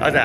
儿子